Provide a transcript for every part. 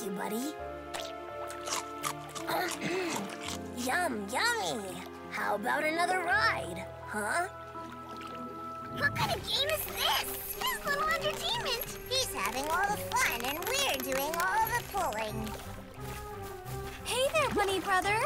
Thank you, buddy. Uh, yum, yummy. How about another ride, huh? What kind of game is this? His little entertainment. He's having all the fun, and we're doing all the pulling. Hey there, bunny brother.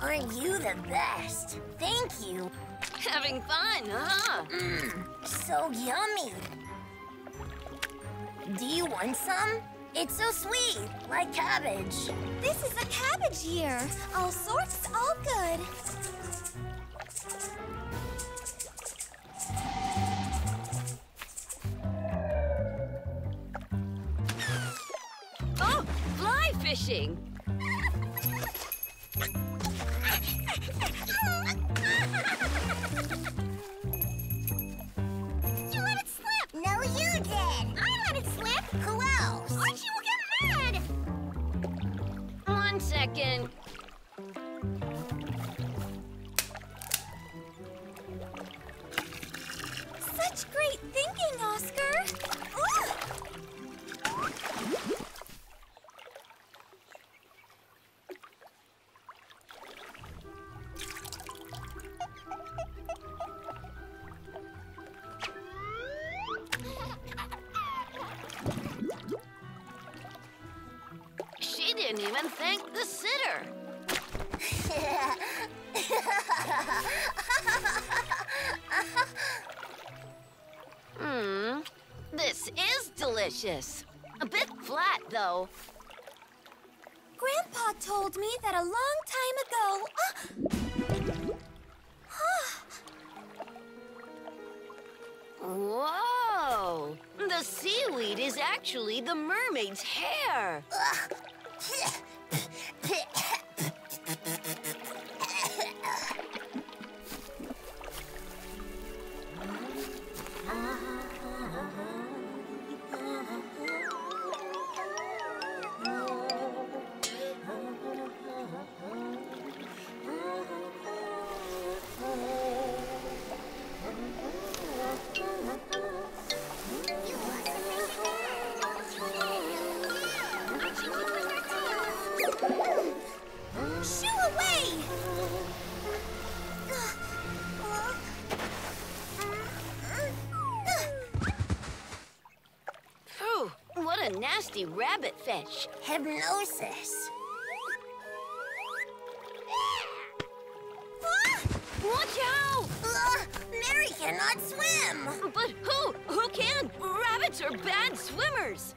Aren't you the best? Thank you. Having fun, huh? Mmm, so yummy. Do you want some? It's so sweet, like cabbage. This is a cabbage year. All sorts, all good. Oh, fly fishing. Second. Such great thinking, Oscar. Ooh. Sitter. Hmm, this is delicious. A bit flat, though. Grandpa told me that a long time ago. Whoa! The seaweed is actually the mermaid's hair. Shoo what a nasty rabbit fish. Hypnosis. Ah! Watch out! Ugh, Mary cannot swim. But who? Who can? Rabbits are bad swimmers.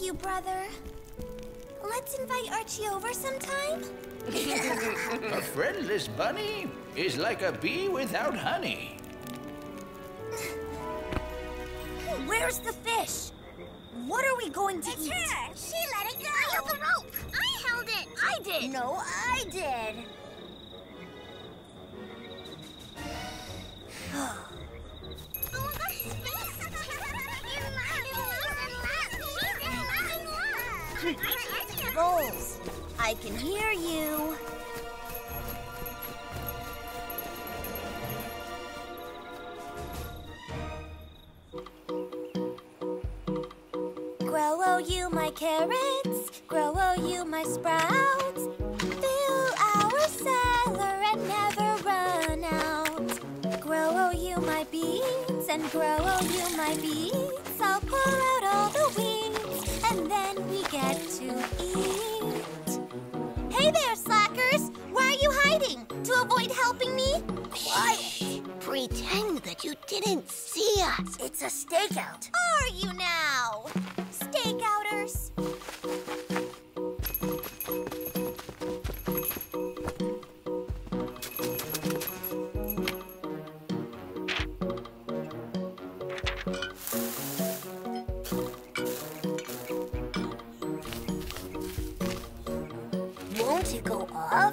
Thank you, brother. Let's invite Archie over sometime. A friendless bunny is like a bee without honey. Where's the fish? What are we going to It's eat? her. She let it go. I held the rope. I held it. I did. No, I did. Bowls, I can hear you. Grow, oh, you my carrots. Grow, oh, you my sprouts. Fill our cellar and never run out. Grow, oh, you my beans. And grow, oh, you my beets. I'll pull out all the weeds. And then we get to. Hey there, slackers. Why are you hiding? To avoid helping me? Quiet. Pretend that you didn't see us. It's a stakeout. Are you now? Stakeouters.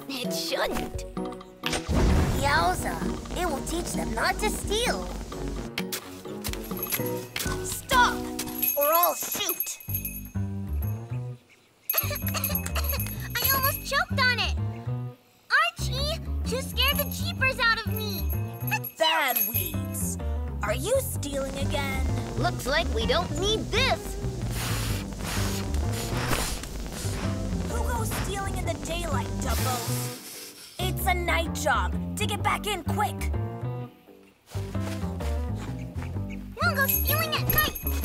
It shouldn't. Yowza. It will teach them not to steal. Stop, or I'll shoot. I almost choked on it. Archie, you scared the jeepers out of me. Bad weeds. Are you stealing again? Looks like we don't need this. Daylight, Dumbos? It's a night job. Dig it back in quick. Go stealing at night.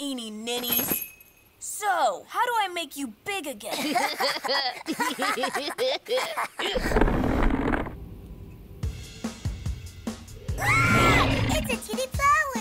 Eeny ninnies. So, how do I make you big again? Ah, it's a flower!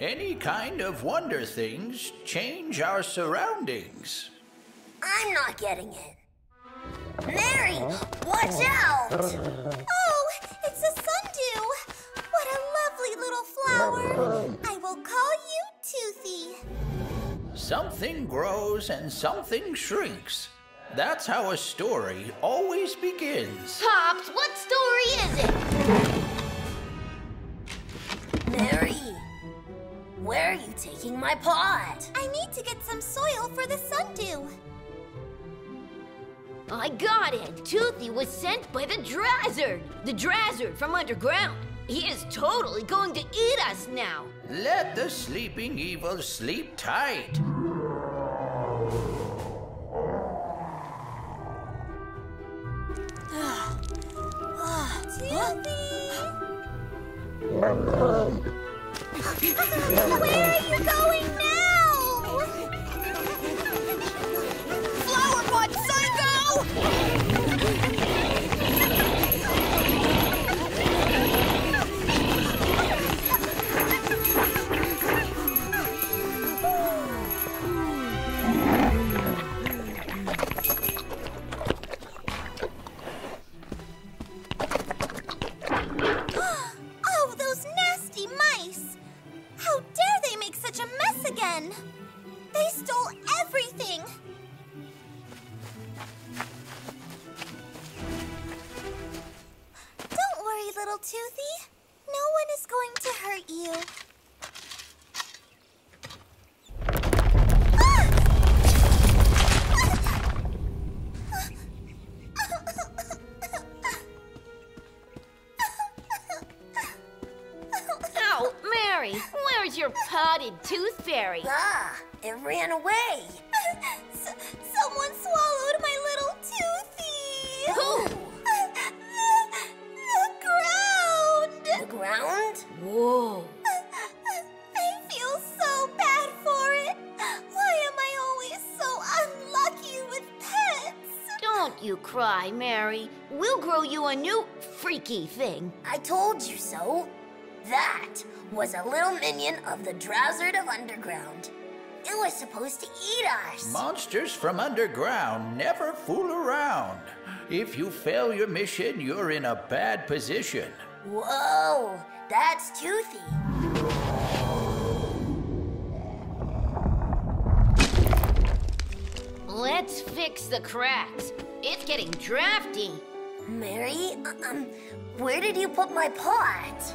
Any kind of wonder things change our surroundings. I'm not getting it. Mary, watch oh. out! Oh, it's a sundew. What a lovely little flower. I will call you Toothy. Something grows and something shrinks. That's how a story always begins. Pops, what story is it? Mary, where are you taking my pot? I need to get some soil for the sundew. I got it. Toothy was sent by the Drazzard. The Drazzard from underground. He is totally going to eat us now. Let the sleeping evil sleep tight. Ah, ah, Toothy! Ah. Where are you going now? again! They stole everything! Don't worry, little Toothy. Your potted tooth fairy? Ah, it ran away. S- someone swallowed my little Toothy. Who? the ground. The ground? Whoa. I feel so bad for it. Why am I always so unlucky with pets? Don't you cry, Mary. We'll grow you a new freaky thing. I told you so. That was a little minion of the Drowsard of Underground. It was supposed to eat us. Monsters from underground never fool around. If you fail your mission, you're in a bad position. Whoa, that's Toothy. Let's fix the cracks. It's getting drafty. Mary, um, where did you put my pot?